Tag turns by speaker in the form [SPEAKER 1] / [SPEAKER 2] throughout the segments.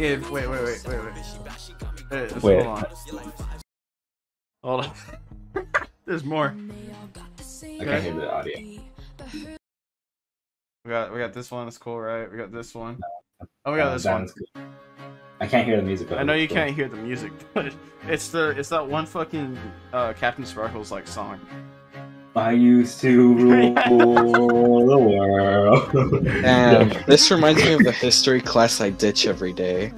[SPEAKER 1] Gabe, wait, wait, wait, wait, wait. Wait,
[SPEAKER 2] Wait.
[SPEAKER 1] Hold on. Hold on. There's more.
[SPEAKER 2] I can't hear the audio.
[SPEAKER 1] We got we got this one. It's cool, right? We got this one. Oh, we got
[SPEAKER 2] Uh,
[SPEAKER 1] this one.
[SPEAKER 2] I can't hear the music.
[SPEAKER 1] I know you
[SPEAKER 2] cool.
[SPEAKER 1] can't hear the music, but it's the it's that one fucking uh, Captain Sparkles like song.
[SPEAKER 2] I used to rule the world.
[SPEAKER 3] Damn, this reminds me of the history class I ditch every day.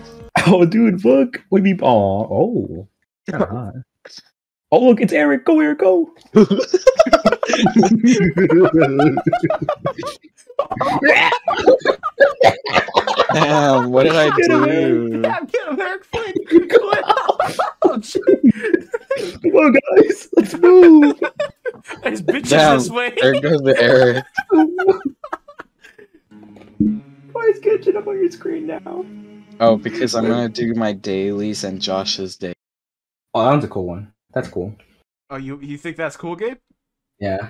[SPEAKER 2] Oh, dude, look. We be. Oh, oh. Kinda hot. Oh, look, it's Eric. Go, Eric, go.
[SPEAKER 3] Damn, what did I
[SPEAKER 2] Get away.
[SPEAKER 3] do?
[SPEAKER 1] Get him, Eric! Quit! Quit! Oh, shit.
[SPEAKER 2] Come on, guys. Let's move.
[SPEAKER 1] There's bitches
[SPEAKER 3] Damn,
[SPEAKER 1] this way.
[SPEAKER 3] there goes the Eric.
[SPEAKER 2] Why is Genshin up on your screen now?
[SPEAKER 3] Oh, because I'm gonna do my dailies and Josh's day.
[SPEAKER 2] Oh, that one's a cool one. That's cool.
[SPEAKER 1] Oh, you you think that's cool, Gabe?
[SPEAKER 2] Yeah.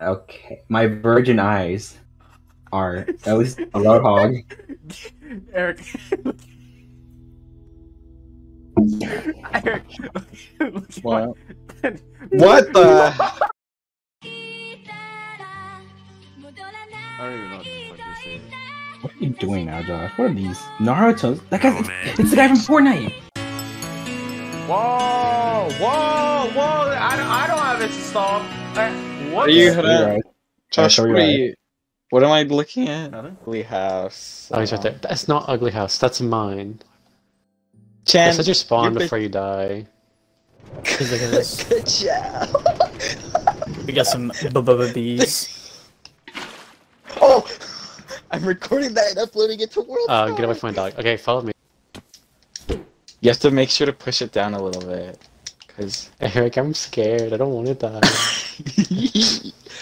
[SPEAKER 2] Okay. My virgin eyes are at least a roadhog.
[SPEAKER 1] Eric. Eric. look at
[SPEAKER 3] What?
[SPEAKER 1] My-
[SPEAKER 3] What the?
[SPEAKER 1] I don't even know what the fuck this is.
[SPEAKER 2] What are you doing now, Josh? What are these? Naruto's? That guy, oh, it's, it's the guy from Fortnite.
[SPEAKER 1] Whoa! Whoa! Whoa! I don't, I don't have it installed. I, uh, what?
[SPEAKER 3] Are you
[SPEAKER 1] the-
[SPEAKER 3] gonna-
[SPEAKER 2] Right.
[SPEAKER 3] Josh,
[SPEAKER 2] show
[SPEAKER 3] what
[SPEAKER 2] you right.
[SPEAKER 3] What am I looking at?
[SPEAKER 1] Nothing.
[SPEAKER 3] Ugly house.
[SPEAKER 4] Oh, he's right there. That's not Ugly House. That's mine.
[SPEAKER 3] Chan,
[SPEAKER 4] That's your spawn
[SPEAKER 3] you're
[SPEAKER 4] before you die.
[SPEAKER 3] Good job.
[SPEAKER 5] We got some bubba bees.
[SPEAKER 3] Oh, I'm recording that and uploading it to World.
[SPEAKER 4] Uh, get away from my dog. Okay, follow me.
[SPEAKER 3] You have to make sure to push it down a little bit, cause
[SPEAKER 4] Eric, I'm scared. I don't want to die.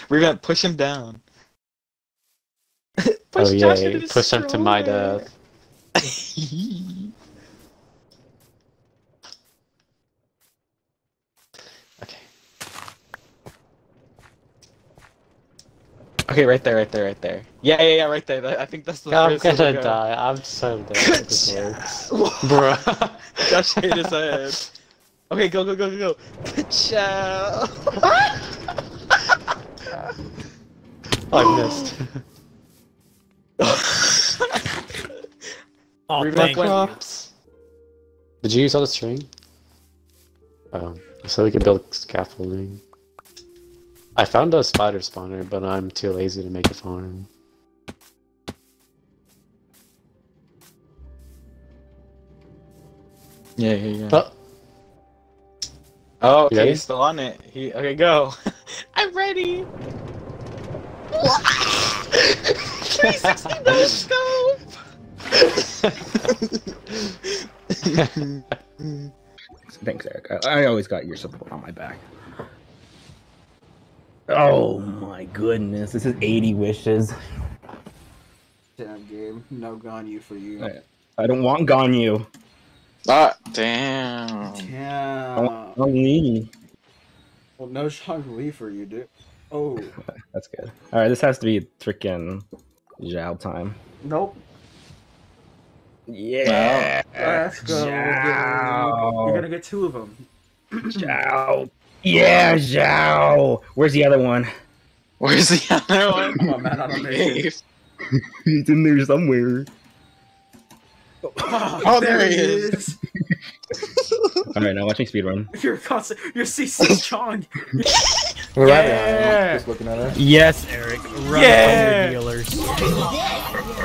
[SPEAKER 3] Revamp, push him down. push
[SPEAKER 4] oh yeah, push him to my
[SPEAKER 3] stroller.
[SPEAKER 4] death. Okay,
[SPEAKER 3] right there, right there, right there. Yeah, yeah, yeah, right there. That- I think that's the
[SPEAKER 4] I'm
[SPEAKER 3] first one to
[SPEAKER 4] gonna
[SPEAKER 3] go.
[SPEAKER 4] die. I'm so dead.
[SPEAKER 3] Good job.
[SPEAKER 4] works.
[SPEAKER 3] Whoa.
[SPEAKER 4] Bruh.
[SPEAKER 3] Josh hit his head. Okay, go, go, go, go, go. Good job.
[SPEAKER 4] I missed.
[SPEAKER 5] Oh,
[SPEAKER 3] Revamp
[SPEAKER 5] thank
[SPEAKER 4] Props. Did you use all the string? Oh, so we could build scaffolding. I found a spider spawner, but I'm too lazy to make a farm.
[SPEAKER 3] Yeah, yeah, yeah.
[SPEAKER 4] Oh,
[SPEAKER 3] Oh,
[SPEAKER 4] You
[SPEAKER 3] okay, he's still on it. He okay, go. I'm ready. 360 no scope.
[SPEAKER 2] Thanks, Eric. I, I always got your support on my back. Oh my goodness, this is 80 wishes.
[SPEAKER 1] Damn, Gabe. No Ganyu for you.
[SPEAKER 2] Right. I don't want Ganyu.
[SPEAKER 3] ah, damn.
[SPEAKER 2] I
[SPEAKER 1] Damn.
[SPEAKER 2] want Li.
[SPEAKER 1] Well, no Zhongli for you, dude. Oh.
[SPEAKER 2] That's good. All right, this has to be freaking Xiao time.
[SPEAKER 1] Nope.
[SPEAKER 2] Yeah.
[SPEAKER 1] Let's go.
[SPEAKER 2] Xiao.
[SPEAKER 1] You're gonna get two of them.
[SPEAKER 2] Xiao. Yeah, Xiao. Where's the other one?
[SPEAKER 3] Where's the other oh, one?
[SPEAKER 1] Come on, man. I don't know.
[SPEAKER 2] He's in there somewhere.
[SPEAKER 3] Oh, oh there he is.
[SPEAKER 2] All right, now watch me speedrun.
[SPEAKER 1] You're constant. You're CC Chong.
[SPEAKER 4] we're right
[SPEAKER 1] Yeah.
[SPEAKER 4] behind. Just looking at us.
[SPEAKER 5] Yes, Eric. Run
[SPEAKER 1] Yeah.
[SPEAKER 5] from dealers.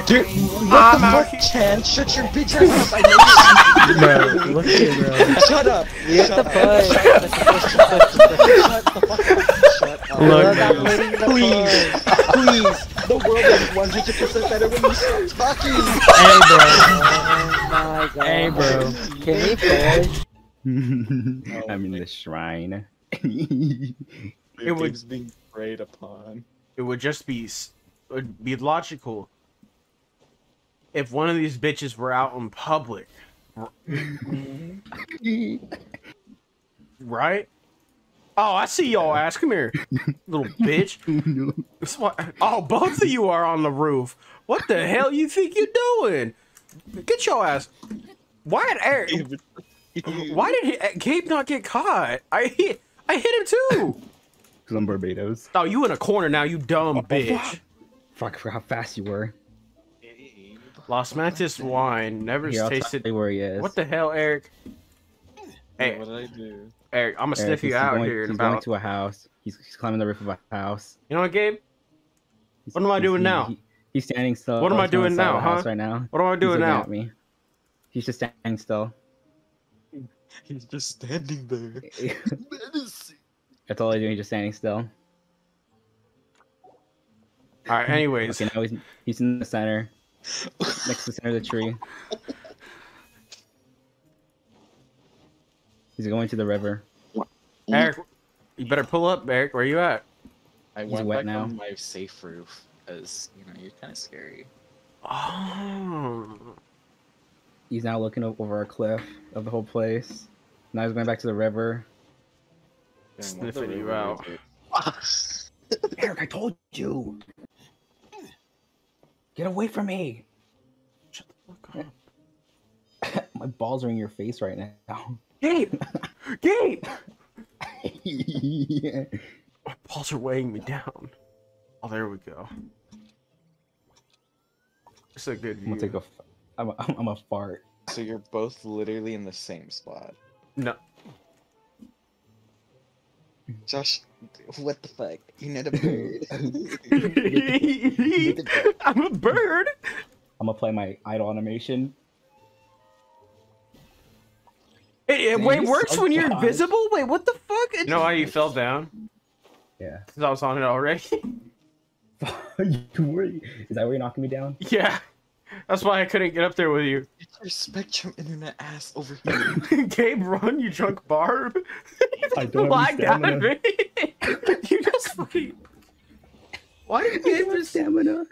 [SPEAKER 3] Dude, what
[SPEAKER 1] I'm
[SPEAKER 3] the fuck, Chan? Shut your bitch ass up. I know
[SPEAKER 5] Bro, look at you, bro.
[SPEAKER 3] Shut up.
[SPEAKER 6] What
[SPEAKER 3] Shut
[SPEAKER 6] the
[SPEAKER 3] up.
[SPEAKER 6] fuck?
[SPEAKER 3] Shut the fuck up. Shut up.
[SPEAKER 5] Look,
[SPEAKER 6] I'm
[SPEAKER 5] bro.
[SPEAKER 3] Please, please. The world is 100% better when you start talking.
[SPEAKER 5] Hey, bro.
[SPEAKER 6] Oh my god.
[SPEAKER 5] Hey, bro.
[SPEAKER 6] Can we finish?
[SPEAKER 2] I'm in the shrine.
[SPEAKER 1] It would-
[SPEAKER 3] Gabe's being preyed upon.
[SPEAKER 1] It would just be. It would be logical. If one of these bitches were out in public, right? Oh, I see y'all ass. Come here, little bitch. That's why- Oh, both of you are on the roof. What the hell you think you're doing? Get your ass. Why did Eric? Why did he, Gabe not get caught? I hit. I hit him too.
[SPEAKER 2] Because I'm Barbados.
[SPEAKER 1] Oh, you in a corner now, you dumb oh, bitch.
[SPEAKER 2] Fuck, I forgot how fast you were.
[SPEAKER 1] Los Mantis wine never
[SPEAKER 2] Here, I'll
[SPEAKER 1] tasted.
[SPEAKER 2] tell you where he is.
[SPEAKER 1] What the hell, Eric? Hey,
[SPEAKER 3] What did I do?
[SPEAKER 1] Eric, I'm gonna
[SPEAKER 2] Eric,
[SPEAKER 1] sniff
[SPEAKER 2] he's
[SPEAKER 1] you out
[SPEAKER 2] going,
[SPEAKER 1] here in
[SPEAKER 2] He's going to a house. He's, he's climbing the roof of a house.
[SPEAKER 1] You know what, Gabe?
[SPEAKER 2] He's-
[SPEAKER 1] What am I doing
[SPEAKER 2] he-
[SPEAKER 1] now?
[SPEAKER 2] he- he's standing still.
[SPEAKER 1] What am
[SPEAKER 2] oh, I
[SPEAKER 1] doing now,
[SPEAKER 2] the house
[SPEAKER 1] huh?
[SPEAKER 2] Right now.
[SPEAKER 1] What am I doing
[SPEAKER 2] looking
[SPEAKER 1] now?
[SPEAKER 2] At me. He's just standing still.
[SPEAKER 3] He's just standing there.
[SPEAKER 2] That's all he's doing. He's just standing still.
[SPEAKER 1] All right. Anyways,
[SPEAKER 2] Okay, now he's he's in the center, next to the center of the tree. He's going to the river.
[SPEAKER 1] Eric, you better pull up, Eric. Where are you at?
[SPEAKER 3] I
[SPEAKER 2] He's
[SPEAKER 3] went
[SPEAKER 2] wet
[SPEAKER 3] back
[SPEAKER 2] now.
[SPEAKER 3] on my safe roof because you know you're kind of scary.
[SPEAKER 1] Oh.
[SPEAKER 2] He's now looking over a cliff of the whole place. Now he's going back to the river.
[SPEAKER 3] Dang, what the
[SPEAKER 1] Sniffing you out.
[SPEAKER 2] Eric, I told you. Get away from me.
[SPEAKER 1] Shut the fuck up.
[SPEAKER 2] My balls are in your face right now.
[SPEAKER 1] Gabe, Gabe.
[SPEAKER 2] yeah.
[SPEAKER 1] My balls are weighing me down. Oh, there we go. It's a good
[SPEAKER 2] I'm
[SPEAKER 1] view.
[SPEAKER 2] gonna take a. f- I'm a, I'm a fart.
[SPEAKER 3] So you're both literally in the same spot.
[SPEAKER 1] No,
[SPEAKER 3] Josh, what the fuck? You're not a bird.
[SPEAKER 1] I'm a bird.
[SPEAKER 2] I'm gonna play my idle animation.
[SPEAKER 1] It, it, wait,
[SPEAKER 2] you
[SPEAKER 1] works
[SPEAKER 2] so
[SPEAKER 1] when you're
[SPEAKER 2] dodged.
[SPEAKER 1] invisible. Wait, what the fuck? You know why you fell down?
[SPEAKER 2] Yeah.
[SPEAKER 1] Cause I was on it already.
[SPEAKER 2] you were. Is that where you're knocking me down?
[SPEAKER 1] yeah, that's why I couldn't get up there with you.
[SPEAKER 3] Get your Spectrum Internet ass over here.
[SPEAKER 1] Gabe, run, you drunk barb.
[SPEAKER 2] I don't have any
[SPEAKER 1] Lagged
[SPEAKER 2] stamina.
[SPEAKER 1] it. you just fucking. Why did Gabe just?
[SPEAKER 2] stamina.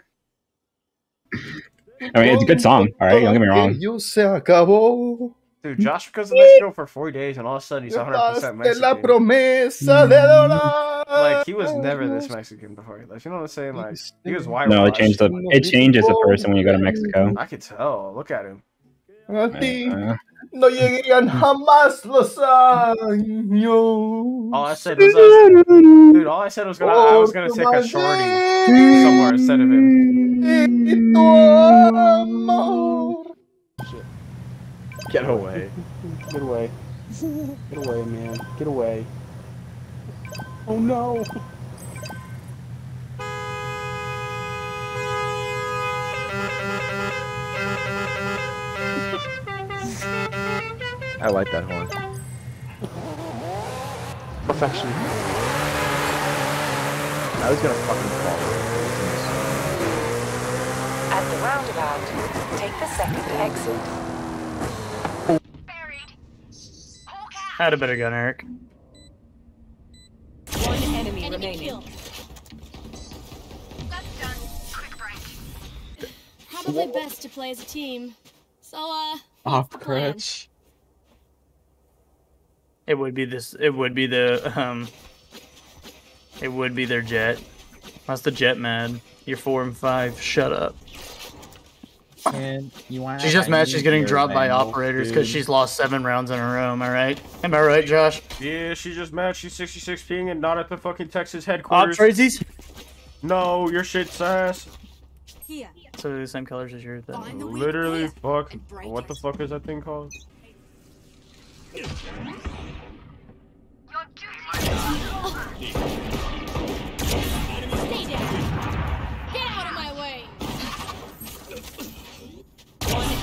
[SPEAKER 2] I mean, it's a good song. All right, don't get me wrong.
[SPEAKER 7] Yo se acabó.
[SPEAKER 1] Dude, Josh because of Mexico for four days, and all of a sudden he's 100 percent
[SPEAKER 7] Llegaste la
[SPEAKER 1] Mexican.
[SPEAKER 7] promesa de dólar.
[SPEAKER 1] Like he was never this Mexican before. Like you know what I'm saying? Like he was white.
[SPEAKER 2] No, it changed the. It changes the person when you go to Mexico.
[SPEAKER 1] I could tell. Look at him.
[SPEAKER 2] Uh,
[SPEAKER 7] no llegarían jamás los años.
[SPEAKER 1] All I said was, was dude. All I said was gonna, I was gonna take a shorty somewhere instead of him.
[SPEAKER 7] Y.
[SPEAKER 1] Get away.
[SPEAKER 2] Get away. Get away, man. Get away. Oh no.
[SPEAKER 7] I like that horn.
[SPEAKER 4] Perfection.
[SPEAKER 7] I was gonna fucking fall.
[SPEAKER 8] At the roundabout, take the second exit.
[SPEAKER 5] Had a better gun, Eric.
[SPEAKER 8] One enemy remaining.
[SPEAKER 9] Probably best to play as a team. So, uh,
[SPEAKER 3] Off
[SPEAKER 9] the
[SPEAKER 3] crutch.
[SPEAKER 5] It would be this. It would be the um. It would be their jet. That's the jet, man. You're four and five. Shut up.
[SPEAKER 6] And you want
[SPEAKER 5] She's just mad she's getting dropped by operators because she's lost seven rounds in a row. Am I right? Am I right, Josh?
[SPEAKER 1] Yeah, she's just mad. She's 66 ping and not at the fucking Texas
[SPEAKER 5] Op
[SPEAKER 1] headquarters.
[SPEAKER 5] Tracy's.
[SPEAKER 1] no, your shit's ass.
[SPEAKER 9] here.
[SPEAKER 5] So they're the same colors as yours. Then.
[SPEAKER 9] Find the
[SPEAKER 1] Literally, fuck. What the fuck is that thing called?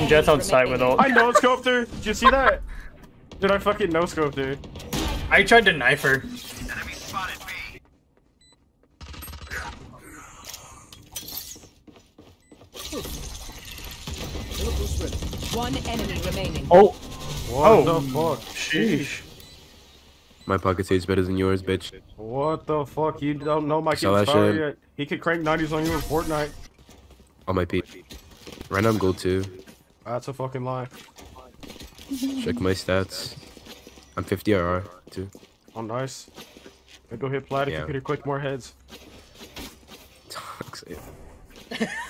[SPEAKER 5] Jett's on site with ult.
[SPEAKER 1] I no scoped her. Did you see that? Did I fucking no scoped her?
[SPEAKER 5] I tried to knife her.
[SPEAKER 8] One enemy remaining.
[SPEAKER 5] Oh,
[SPEAKER 1] What
[SPEAKER 5] Oh.
[SPEAKER 1] the fuck?
[SPEAKER 5] sheesh.
[SPEAKER 10] My pocket tastes better than yours, bitch.
[SPEAKER 1] What the fuck? You don't know my
[SPEAKER 10] Saw
[SPEAKER 1] kid's
[SPEAKER 10] that
[SPEAKER 1] power yet. He could crank 90s on you in Fortnite.
[SPEAKER 10] On my P. Right now I'm gold 2.
[SPEAKER 1] That's a fucking lie.
[SPEAKER 10] Check my stats. I'm 50 RR too.
[SPEAKER 1] Oh, nice. Go hit Plat if
[SPEAKER 10] Yeah.
[SPEAKER 1] you could click more heads.
[SPEAKER 10] Toxic.
[SPEAKER 11] Saga.